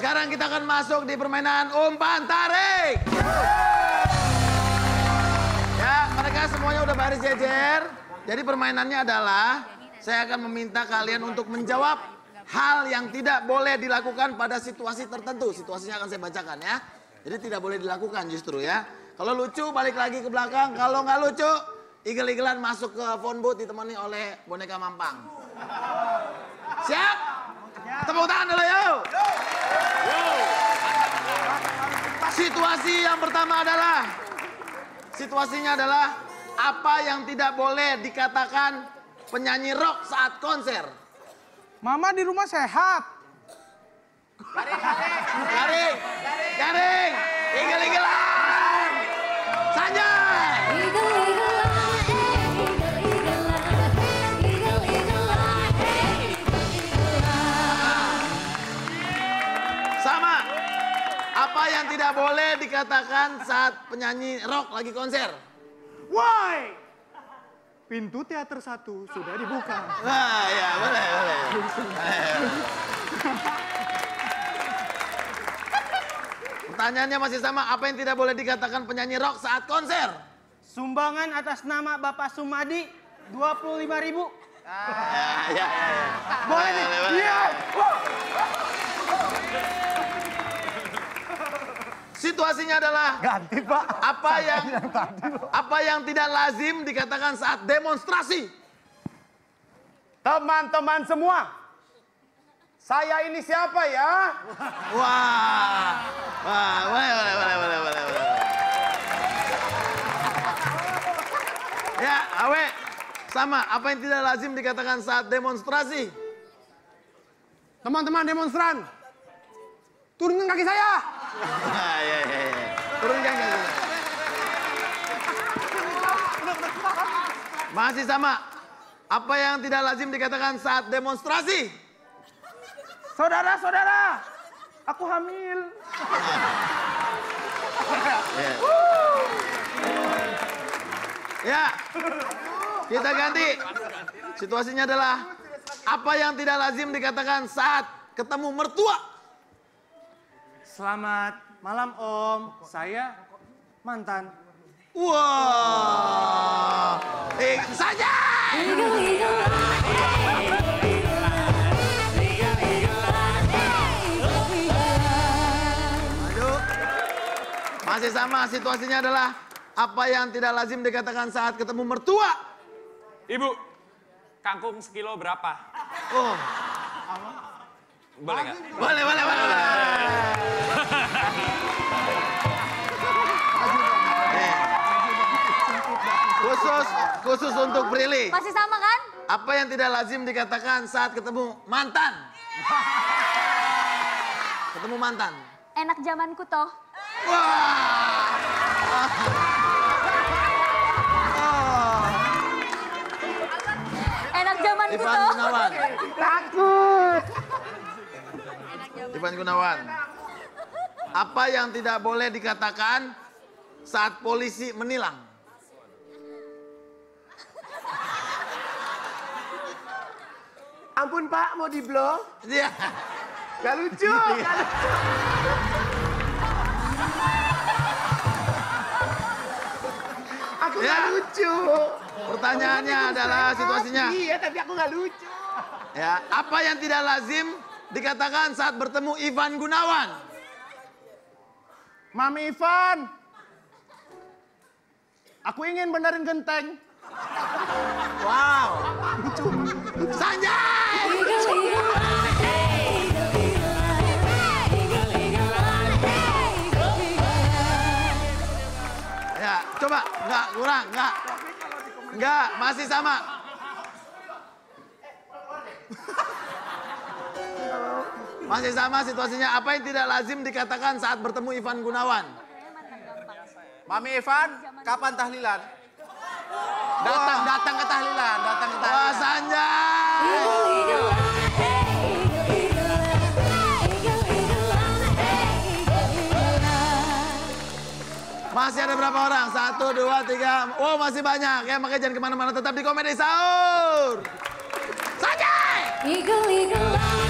Sekarang kita akan masuk di permainan umpan tarik. Ya, mereka semuanya udah baris jejer. Jadi permainannya adalah saya akan meminta kalian untuk menjawab hal yang tidak boleh dilakukan pada situasi tertentu. Situasinya akan saya bacakan ya. Jadi tidak boleh dilakukan justru ya. Kalau lucu balik lagi ke belakang, kalau nggak lucu igel-igelan masuk ke phone booth ditemani oleh boneka mampang. Siap? Tepuk tangan dulu yuk. Situasi yang pertama adalah situasinya adalah apa yang tidak boleh dikatakan penyanyi rock saat konser. Mama di rumah sehat. Garing, garing, igel-igelan, dikatakan saat penyanyi rock lagi konser? Why? Pintu teater satu sudah dibuka. Nah, ya boleh, boleh. Pertanyaannya masih sama, apa yang tidak boleh dikatakan penyanyi rock saat konser? Sumbangan atas nama Bapak Sumadi 25 ribu. Ya, ya, ya. ya. Boleh nih? Situasinya adalah Ganti Pak. apa yang apa yang tidak lazim dikatakan saat demonstrasi. Teman-teman semua. Saya ini siapa ya? Wah, wah, boleh, boleh, boleh, boleh, boleh, boleh. Ya, Awe, sama. Apa yang tidak lazim dikatakan saat demonstrasi? Teman-teman demonstran. Turunkan kaki saya. Ya, ya, ya. Turunkan kaki. Masih sama. Apa yang tidak lazim dikatakan saat demonstrasi? Saudara-saudara, aku hamil. Ya, kita ganti. Situasinya adalah apa yang tidak lazim dikatakan saat ketemu mertua. Selamat malam Om. Saya mantan. Wah, eh, saja. Aduh, masih sama. Situasinya adalah apa yang tidak lazim dikatakan saat ketemu mertua. Ibu, kangkung sekilo berapa? Oh, Boleh nggak? boleh, boleh, boleh. boleh. Khusus untuk Prilly. Masih sama kan? Apa yang tidak lazim dikatakan saat ketemu mantan? Ketemu mantan. Enak zamanku toh. Wah. Oh. Enak zamanku Ivan toh. Gunawan. Takut. Ivan Gunawan. Apa yang tidak boleh dikatakan saat polisi menilang? Ampun Pak, mau di blow? Iya. Gak lucu. Gak lucu. Aku Ya. gak lucu. Pertanyaannya adalah situasinya. Iya, tapi aku gak lucu. Ya, apa yang tidak lazim dikatakan saat bertemu Ivan Gunawan? Mami Ivan. Aku ingin benerin genteng. Wow. Sanjay! Enggak, kurang. Enggak. Enggak, masih sama. Masih sama situasinya. Apa yang tidak lazim dikatakan saat bertemu Ivan Gunawan? Mami Evan, kapan tahlilan? Datang, datang ke tahlilan, datang ke Wah, tahlilan. Sanjay! Masih ada berapa orang? Satu, dua, tiga. Oh, masih banyak. Ya, makanya jangan ke mana-mana. Tetap di Komedi Sahur. Sanjay! Eagle, eagle,